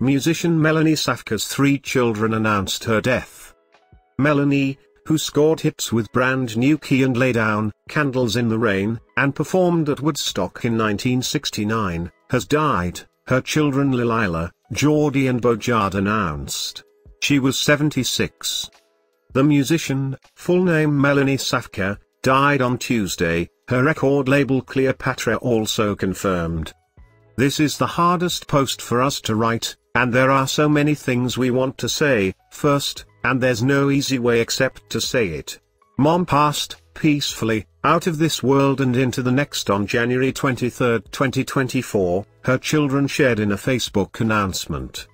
musician Melanie Safka's three children announced her death. Melanie, who scored hits with Brand New Key and Lay Down, Candles in the Rain, and performed at Woodstock in 1969, has died, her children Lilila, Jeordie and Beau Jarred announced. She was 76. The musician, full name Melanie Safka, died on Tuesday, her record label Cleopatra also confirmed. This is the hardest post for us to write, and there are so many things we want to say, first, and there's no easy way except to say it. Mom passed, peacefully, out of this world and into the next on January 23, 2024, her children shared in a Facebook announcement.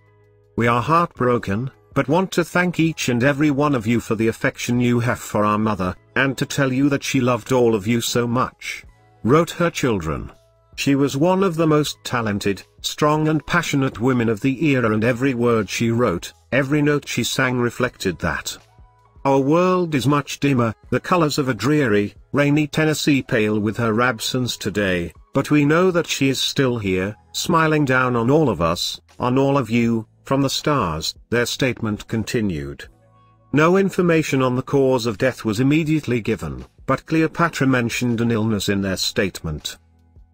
We are heartbroken, but want to thank each and every one of you for the affection you have for our mother, and to tell you that she loved all of you so much. Wrote her children. She was one of the most talented, strong and passionate women of the era and every word she wrote, every note she sang reflected that. Our world is much dimmer, the colors of a dreary, rainy Tennessee pale with her absence today, but we know that she is still here, smiling down on all of us, on all of you, from the stars, their statement continued. No information on the cause of death was immediately given, but Cleopatra mentioned an illness in their statement.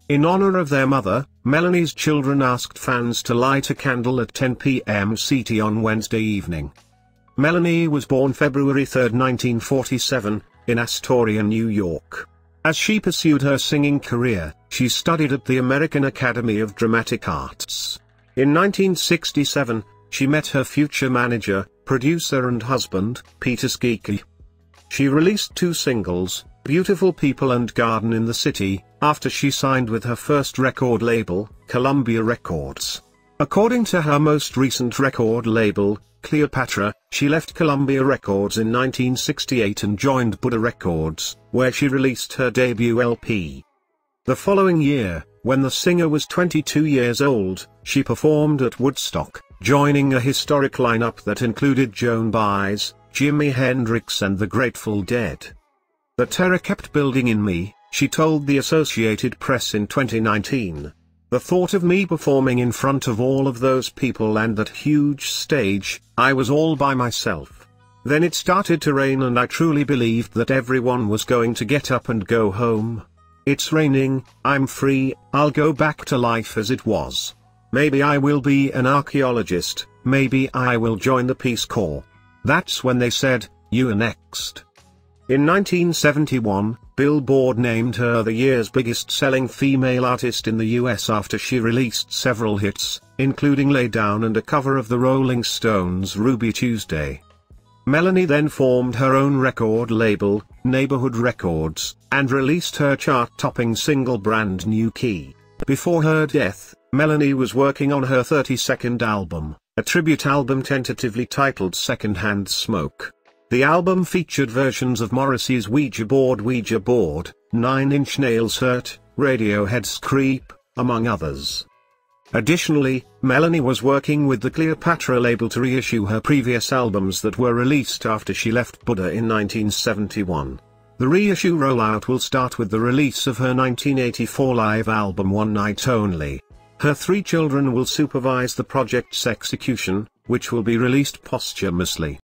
In honor of their mother, Melanie's children asked fans to light a candle at 10 p.m. CT on Wednesday evening. Melanie was born February 3, 1947, in Astoria, New York. As she pursued her singing career, she studied at the American Academy of Dramatic Arts. In 1967, she met her future manager, producer and husband, Peter Schekeryk. She released two singles, Beautiful People and Garden in the City, after she signed with her first record label, Columbia Records. According to her most recent record label, Cleopatra, she left Columbia Records in 1968 and joined Buddah Records, where she released her debut LP. The following year, when the singer was 22 years old, she performed at Woodstock, joining a historic lineup that included Joan Baez, Jimi Hendrix and the Grateful Dead. The terror kept building in me, she told the Associated Press in 2019. The thought of me performing in front of all of those people and that huge stage, I was all by myself. Then it started to rain and I truly believed that everyone was going to get up and go home. It's raining, I'm free, I'll go back to life as it was. Maybe I will be an archaeologist, maybe I will join the Peace Corps. That's when they said, you are next. In 1971, Billboard named her the year's biggest selling female artist in the US after she released several hits, including Lay Down and a cover of the Rolling Stones' Ruby Tuesday. Melanie then formed her own record label, Neighborhood Records, and released her chart-topping single Brand New Key. Before her death, Melanie was working on her 32nd album, a tribute album tentatively titled Secondhand Smoke. The album featured versions of Morrissey's Ouija Board Ouija Board, Nine Inch Nails Hurt, Radiohead's Creep, among others. Additionally, Melanie was working with the Cleopatra label to reissue her previous albums that were released after she left Buddah in 1971. The reissue rollout will start with the release of her 1984 live album One Night Only. Her three children will supervise the project's execution, which will be released posthumously.